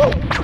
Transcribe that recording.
Woo!